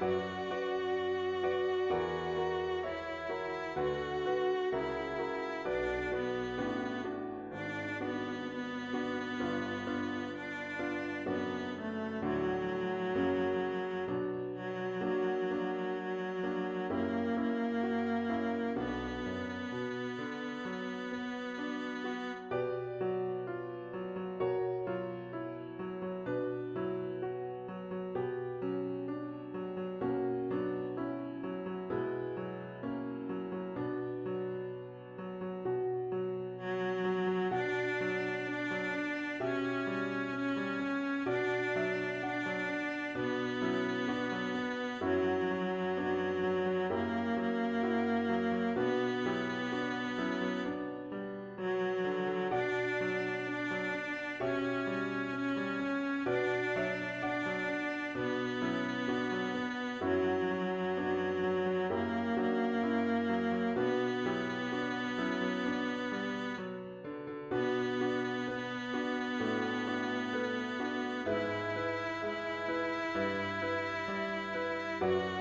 thank you 人。